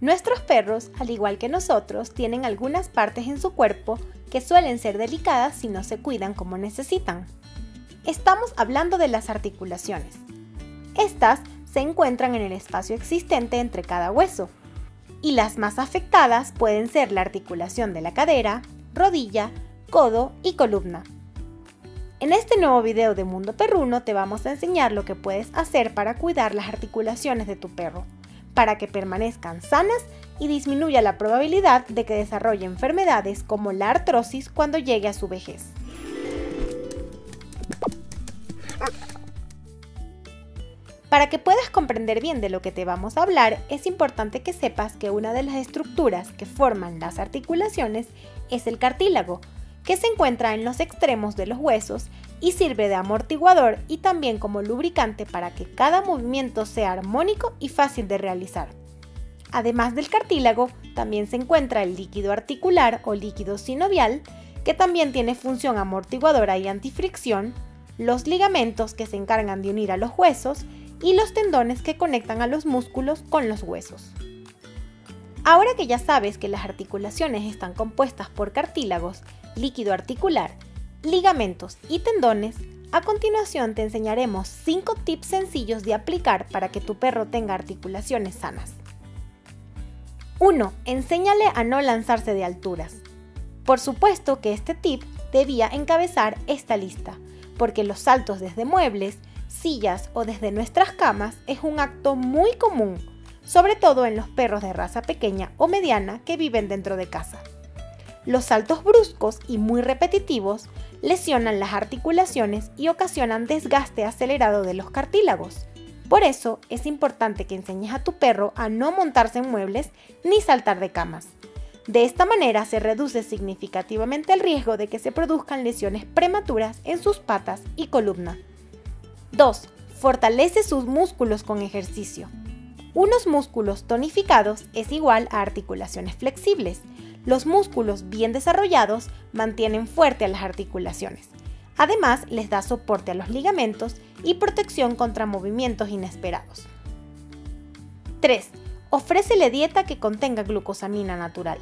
Nuestros perros, al igual que nosotros, tienen algunas partes en su cuerpo que suelen ser delicadas si no se cuidan como necesitan. Estamos hablando de las articulaciones. Estas se encuentran en el espacio existente entre cada hueso, y las más afectadas pueden ser la articulación de la cadera, rodilla, codo y columna. En este nuevo video de Mundo Perruno te vamos a enseñar lo que puedes hacer para cuidar las articulaciones de tu perro para que permanezcan sanas y disminuya la probabilidad de que desarrolle enfermedades como la artrosis cuando llegue a su vejez. Para que puedas comprender bien de lo que te vamos a hablar, es importante que sepas que una de las estructuras que forman las articulaciones es el cartílago, que se encuentra en los extremos de los huesos y sirve de amortiguador y también como lubricante para que cada movimiento sea armónico y fácil de realizar. Además del cartílago, también se encuentra el líquido articular o líquido sinovial, que también tiene función amortiguadora y antifricción, los ligamentos que se encargan de unir a los huesos y los tendones que conectan a los músculos con los huesos. Ahora que ya sabes que las articulaciones están compuestas por cartílagos, líquido articular, ligamentos y tendones, a continuación te enseñaremos 5 tips sencillos de aplicar para que tu perro tenga articulaciones sanas. 1. Enséñale a no lanzarse de alturas. Por supuesto que este tip debía encabezar esta lista, porque los saltos desde muebles, sillas o desde nuestras camas es un acto muy común, sobre todo en los perros de raza pequeña o mediana que viven dentro de casa. Los saltos bruscos y muy repetitivos lesionan las articulaciones y ocasionan desgaste acelerado de los cartílagos. Por eso es importante que enseñes a tu perro a no montarse en muebles ni saltar de camas. De esta manera se reduce significativamente el riesgo de que se produzcan lesiones prematuras en sus patas y columna. 2. Fortalece sus músculos con ejercicio. Unos músculos tonificados es igual a articulaciones flexibles los músculos bien desarrollados mantienen fuerte a las articulaciones. Además, les da soporte a los ligamentos y protección contra movimientos inesperados. 3. Ofrécele dieta que contenga glucosamina natural.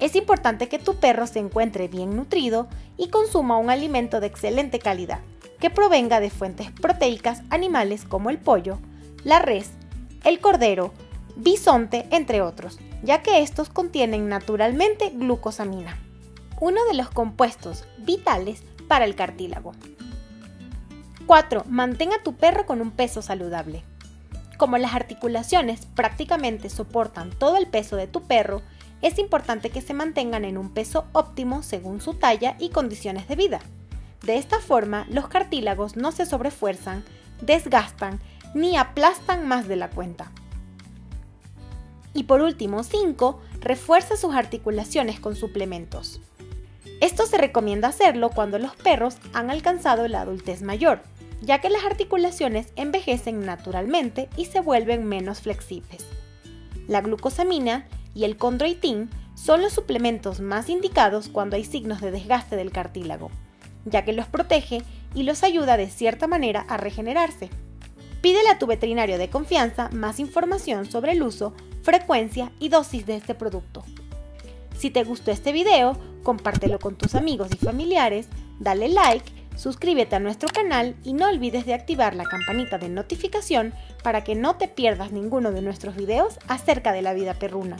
Es importante que tu perro se encuentre bien nutrido y consuma un alimento de excelente calidad, que provenga de fuentes proteicas animales como el pollo, la res, el cordero, bisonte, entre otros, ya que estos contienen naturalmente glucosamina, uno de los compuestos vitales para el cartílago. 4. Mantenga a tu perro con un peso saludable. Como las articulaciones prácticamente soportan todo el peso de tu perro, es importante que se mantengan en un peso óptimo según su talla y condiciones de vida. De esta forma, los cartílagos no se sobrefuerzan, desgastan ni aplastan más de la cuenta. Y por último, 5. Refuerza sus articulaciones con suplementos. Esto se recomienda hacerlo cuando los perros han alcanzado la adultez mayor, ya que las articulaciones envejecen naturalmente y se vuelven menos flexibles. La glucosamina y el condroitin son los suplementos más indicados cuando hay signos de desgaste del cartílago, ya que los protege y los ayuda de cierta manera a regenerarse. Pídele a tu veterinario de confianza más información sobre el uso, frecuencia y dosis de este producto. Si te gustó este video, compártelo con tus amigos y familiares, dale like, suscríbete a nuestro canal y no olvides de activar la campanita de notificación para que no te pierdas ninguno de nuestros videos acerca de la vida perruna.